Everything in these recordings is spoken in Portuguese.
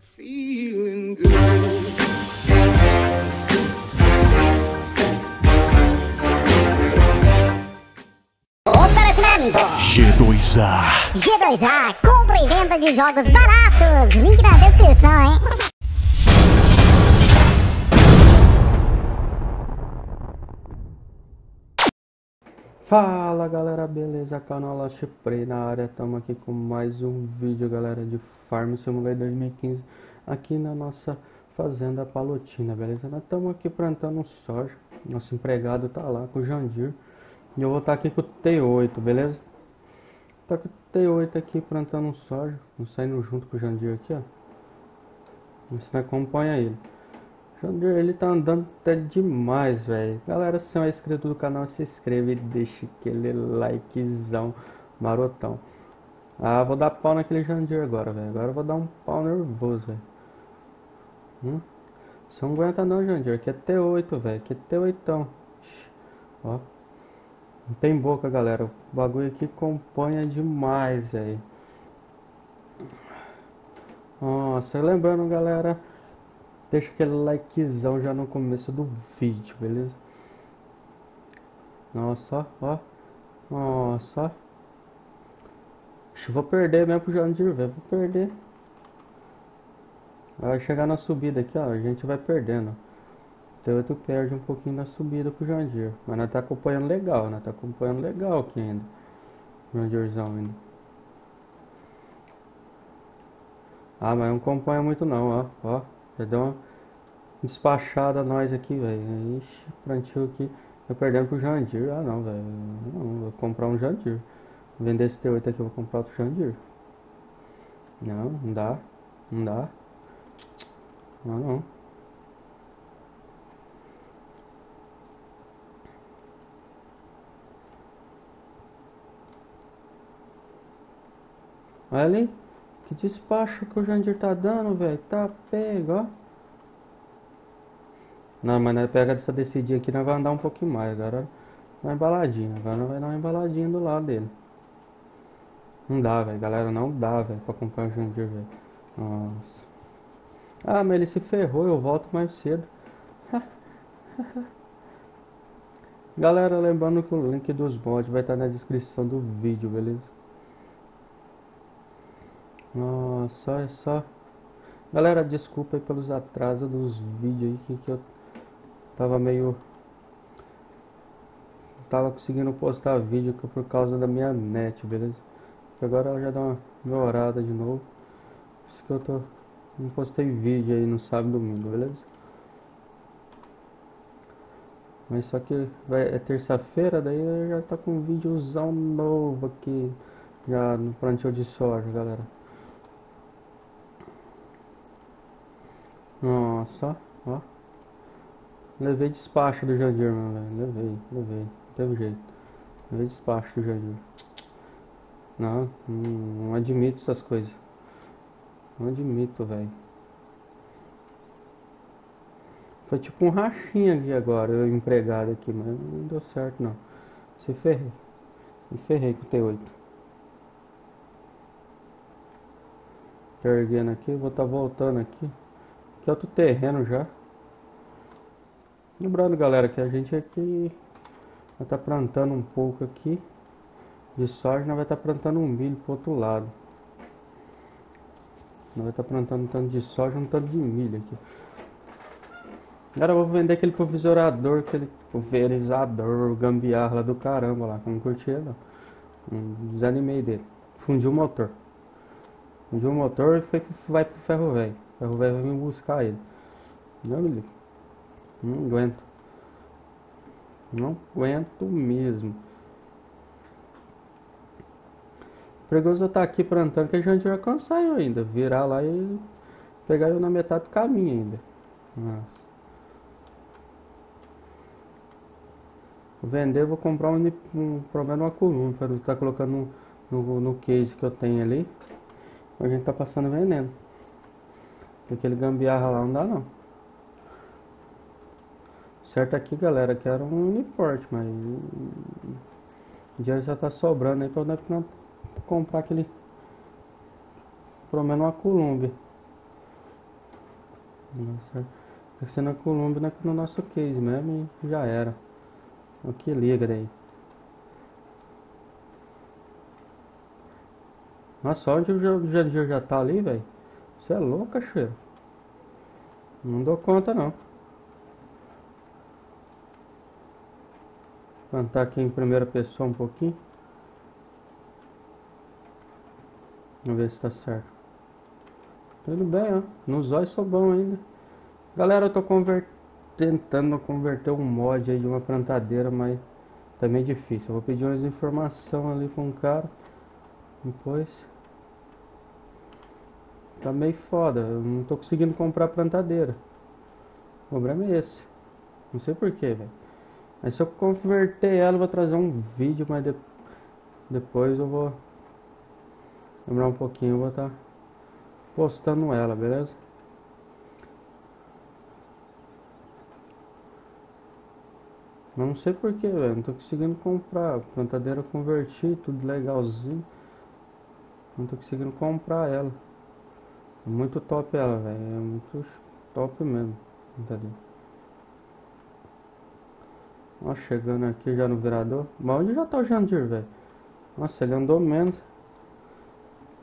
Feeling good. Oferecimento G2A. G2A, compra e venda de jogos baratos. Link na descrição, hein? Fala galera, beleza? Canal Lost Prey na área, estamos aqui com mais um vídeo galera de Farm Simulator 2015 aqui na nossa fazenda Palotina, beleza? Nós estamos aqui plantando soja, nosso empregado tá lá com o Jandir e eu vou estar aqui com o T8, beleza? Tá com o T8 aqui plantando soja, vamos saindo junto com o Jandir aqui, ó Você acompanha ele Jandir, ele tá andando até demais, velho. Galera, se não é inscrito do canal, se inscreve e deixa aquele likezão marotão. Ah, vou dar pau naquele Jandir agora, velho. Agora eu vou dar um pau nervoso, velho. Hum? Você não aguenta não, Jandir. Aqui é T8, velho. Aqui é T8. Ó. Não tem boca, galera. O bagulho aqui acompanha demais, velho. Nossa, lembrando, galera... Deixa aquele likezão já no começo do vídeo, beleza? Nossa, ó. Nossa. Acho que vou perder mesmo pro Jandir, velho. Vou perder. Vai chegar na subida aqui, ó. A gente vai perdendo. Então tu perde um pouquinho na subida pro Jandir. Mas nós tá acompanhando legal, né? Tá acompanhando legal aqui ainda. Jandirzão ainda. Ah, mas não acompanha muito não, ó. Ó. Já deu uma despachada nós aqui, velho. Ixi, plantio aqui. Tô perdendo pro Jandir. Ah, não, velho. Não, vou comprar um Jandir. Vender esse T8 aqui, eu vou comprar outro Jandir. Não, não dá. Não dá. Não, não. Olha ali. Que despacho que o Jandir tá dando, velho. Tá pego, ó. Não, mas nós pega dessa decidinha aqui, nós vamos andar um pouquinho mais. Agora uma embaladinha. Agora vai dar uma embaladinha do lado dele. Não dá, velho. Galera, não dá, velho, pra acompanhar o Jandir, velho. Nossa. Ah, mas ele se ferrou, eu volto mais cedo. Galera, lembrando que o link dos mods vai estar na descrição do vídeo, beleza? Nossa, olha só. Galera, desculpa aí pelos atrasos dos vídeos aí que, que eu tava meio. Tava conseguindo postar vídeo por causa da minha net, beleza? Agora ela já dá uma melhorada de novo. Por isso que eu tô. Não postei vídeo aí no sábado e domingo, beleza? Mas só que vai, é terça-feira, daí eu já tá com um videozão novo aqui. Já no plantio de soja, galera. Nossa, ó. Levei despacho do Jandir, meu velho. Levei, levei. Não teve jeito. Levei despacho do Jandir. Não, não, admito essas coisas. Não admito, velho. Foi tipo um rachinho aqui agora, eu empregado aqui, mas não deu certo não. Se ferrei. Me ferrei com o T8. Erguendo aqui, vou estar tá voltando aqui. Aqui é outro terreno já. Lembrando, galera, que a gente aqui tá plantando um pouco aqui de soja, nós vai estar tá plantando um milho pro outro lado. Nós vai estar tá plantando um tanto de soja, um tanto de milho aqui. Agora eu vou vender aquele pulverizador, aquele pulverizador, gambiarra lá do caramba lá, que eu não não. Um desanimei dele. Fundiu o motor. Fundiu o motor e foi, vai pro ferro velho. O velho vai vir buscar ele. Não, me Não aguento. Não aguento mesmo. Pregoso tá aqui plantando que a gente vai cansar eu ainda. Virar lá e pegar eu na metade do caminho ainda. Vender, vou comprar um, um problema uma coluna para estar tá colocando no, no, no case que eu tenho ali. A gente tá passando veneno. Aquele gambiarra lá não dá não. Certo aqui, galera, que era um uniporte, mas dinheiro já tá sobrando aí pra não comprar aquele pelo menos uma Colômbia. Nossa, vai ser na Colômbia, né, no nosso case mesmo e já era. O que liga daí? Nossa, onde o Jan- o Jandir já tá ali, velho? Você é louco, cachoeiro? Não dou conta, não. Cantar aqui em primeira pessoa um pouquinho. Vamos ver se tá certo. Tudo bem, ó. Nos olhos sou bom ainda. Galera, eu tô conver- tentando converter um mod aí de uma plantadeira, mas tá meio difícil. Eu vou pedir umas informações ali com o cara. Depois. Tá meio foda. Eu não tô conseguindo comprar plantadeira. O problema é esse. Não sei porquê, velho. Mas se eu converter ela, eu vou trazer um vídeo, mas de- depois eu vou lembrar um pouquinho, eu vou estar postando ela, beleza? Mas não sei porquê, velho. Não tô conseguindo comprar. Plantadeira converti, tudo legalzinho. Não tô conseguindo comprar ela. É muito top ela, velho. É muito top mesmo. Plantadeira. Ó, chegando aqui já no virador. Mas onde já tá o Jandir, velho? Nossa, ele andou menos.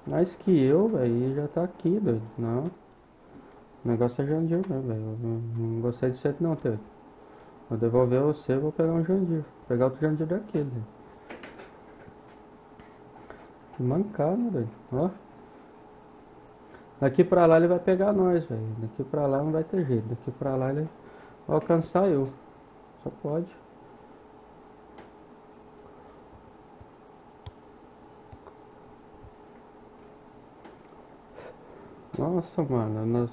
Mais que eu, velho. Já tá aqui, doido. Não. O negócio é Jandir mesmo, velho. Não, gostei de ser não, Teto. Vou devolver você, vou pegar um Jandir. Vou pegar outro Jandir daqui, doido. Que mancada, doido. Ó. Daqui pra lá ele vai pegar nós, velho. Daqui pra lá não vai ter jeito. Daqui pra lá ele vai alcançar eu. Só pode. Nossa, mano, nós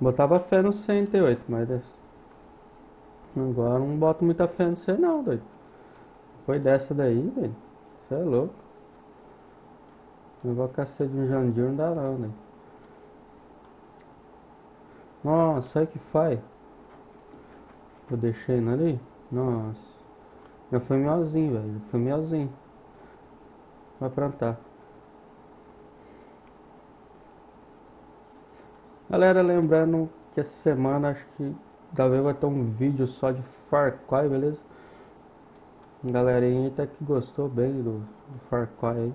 botava fé no 108, mas agora não boto muita fé no você não, doido. Foi dessa daí, velho. Você é louco. Levar cacete de um Jandir não dá não, doido. Nossa, sabe o que faz? Eu deixei ele ali? Nossa. Já foi melhorzinho, velho. Foi melhorzinho. Vai plantar. Galera, lembrando que essa semana acho que talvez vai ter um vídeo só de Far Cry, beleza? Galerinha até que gostou bem do, do Far Cry aí.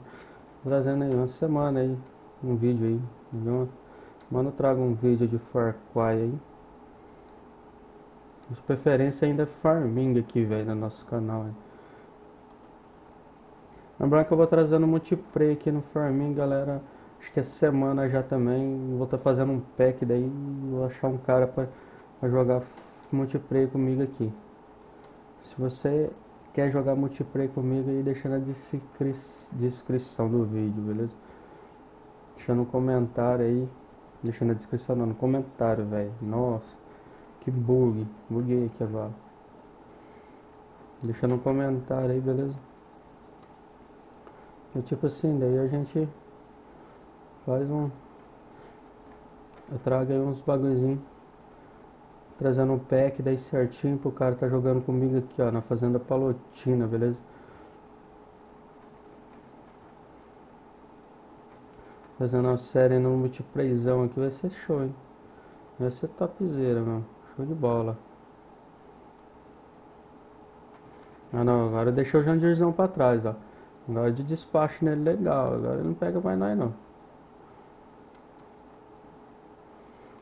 Trazendo aí uma semana aí, um vídeo aí. Entendeu? Mano, traga um vídeo de Far Cry aí. De preferência ainda é Farming aqui, velho, no nosso canal. aí. Lembrando que eu vou trazendo multiplayer aqui no Farming, galera. Acho que essa semana já também vou estar fazendo um pack daí e vou achar um cara pra jogar multiplayer comigo aqui. Se você quer jogar multiplayer comigo aí, deixa na descri- descrição do vídeo, beleza? Deixa no comentário aí. Deixa na descrição não, no comentário, velho. Nossa, que bug. Buguei aqui agora. Deixa no comentário aí, beleza? É tipo assim, daí a gente faz um. Eu trago aí uns bagulhozinhos. Trazendo um pack daí certinho pro cara tá jogando comigo aqui, ó, na Fazenda Palotina, beleza? Fazendo uma série no multiplayzão aqui vai ser show, hein? Vai ser topzera, mano. Show de bola. Ah não, agora deixou o Jandirzão pra trás, ó. Agora de despacho nele legal. Agora ele não pega mais nós não.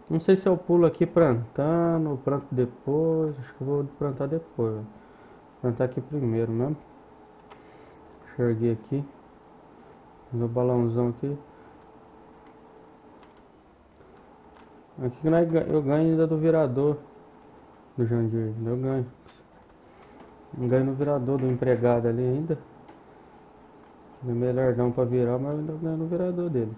Não sei se eu pulo aqui plantando planto depois. Acho que eu vou plantar depois. Plantar aqui primeiro mesmo. Enxerguei aqui. Meu balãozão aqui. Aqui eu ganho ainda do virador do Jandir. Eu ganho. Ganho no virador do empregado ali ainda. Ele é melhor não pra virar, mas eu ganho no virador dele.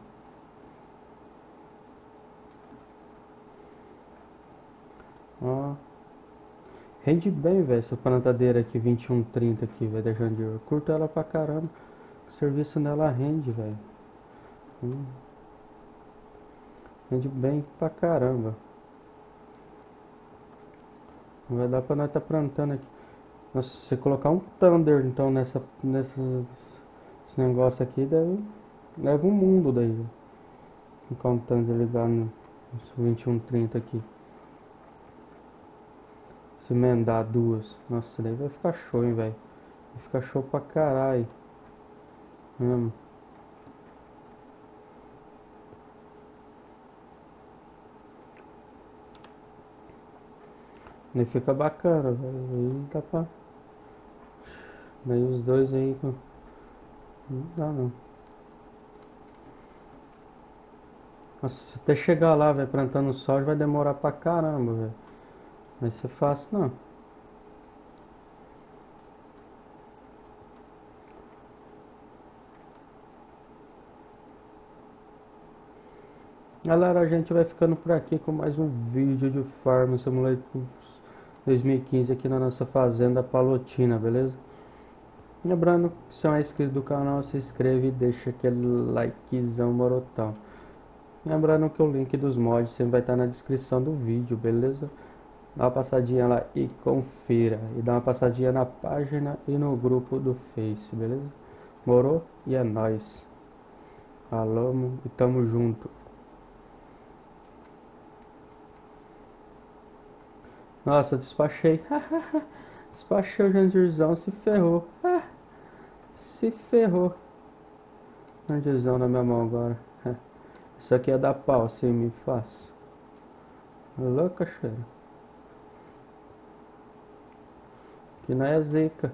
Ó. Rende bem, velho, essa plantadeira aqui, 2130 aqui, velho, da Jandir. Eu curto ela pra caramba. O serviço nela rende, velho. Hum. Rende bem pra caramba. Vai dar pra nós tá plantando aqui. Nossa, se você colocar um Thunder, então, nessa, nessa, esse negócio aqui, deve, leva um mundo daí, velho. Colocar um Thunder ligado no 2130 aqui. Se emendar duas. Nossa, daí vai ficar show, hein, velho. Vai ficar show pra caralho. Hum. Daí fica bacana, velho. Aí dá pra. Daí os dois aí. Não dá não. Nossa, até chegar lá, velho, plantando soja vai demorar pra caramba, velho. Vai ser fácil não. Galera, a gente vai ficando por aqui com mais um vídeo de Farm Simulator 2015 aqui na nossa fazenda Palotina, beleza? Lembrando, se não é inscrito do canal, se inscreve e deixa aquele likezão morotão. Lembrando que o link dos mods sempre vai estar na descrição do vídeo, beleza? Dá uma passadinha lá e confira. E dá uma passadinha na página e no grupo do Face, beleza? Morou? E é nóis. Falou e tamo junto. Nossa, despachei. despachei o Jandirzão, se ferrou. Se ferrou. Jandirzão na minha mão agora. Isso aqui é da pau, se me faço. Louca, cheiro. Que não é zica.